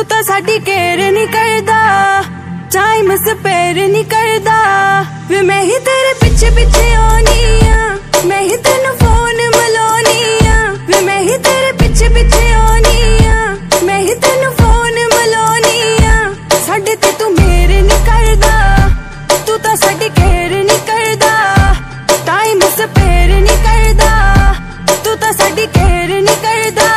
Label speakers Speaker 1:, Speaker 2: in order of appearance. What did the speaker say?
Speaker 1: ਤੂੰ ਤਾਂ ਸਾਡੀ ਕੇਰ ਨਹੀਂ ਕਰਦਾ ਟਾਈਮ ਸਪੇਰ ਨਹੀਂ ਕਰਦਾ। ਵੇ ਮੈਂ ਹੀ ਤੇਰੇ ਪਿੱਛੇ ਪਿੱਛੇ ਆਉਣੀ ਆ, ਮੈਂ ਹੀ ਤੈਨੂੰ ਫੋਨ ਮਲਾਉਣੀ ਆ। ਵੇ ਮੈਂ ਹੀ ਤੇਰੇ ਪਿੱਛੇ ਪਿੱਛੇ ਆਉਣੀ ਆ, ਮੈਂ ਹੀ ਤੈਨੂੰ ਫੋਨ ਮਲਾਉਣੀ ਆ। ਸਾਡੇ ਤੇ ਤੂੰ ਮੇਰੇ ਨਹੀਂ ਕਰਦਾ, ਤੂੰ ਤਾਂ ਸਾਡੀ ਕੇਰ ਨਹੀਂ ਕਰਦਾ। ਟਾਈਮ ਸਪੇਰ ਨਹੀਂ ਕਰਦਾ, ਤੂੰ ਤਾਂ ਸਾਡੀ ਕੇਰ ਨਹੀਂ ਕਰਦਾ।